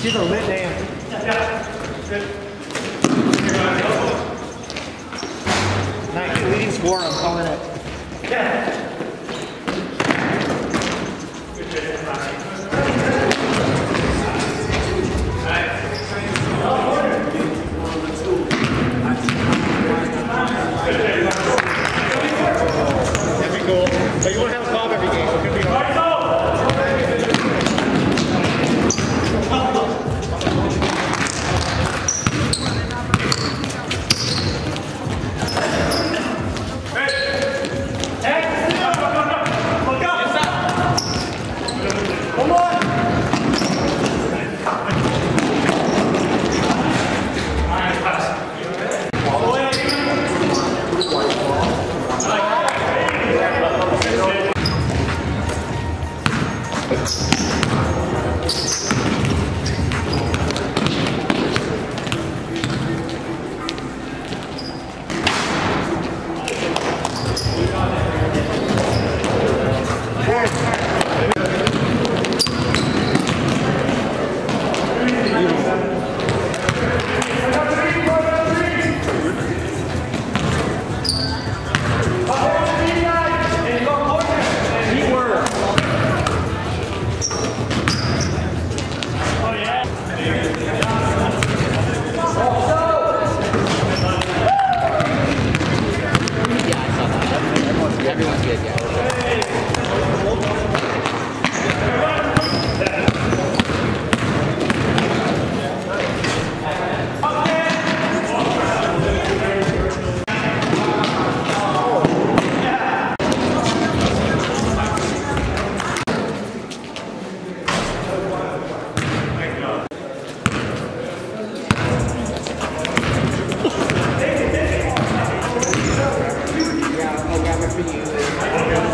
She's a lit name. Nice, leading scorer, I'm calling it. That'd be cool. But you won't have a call every game. for you.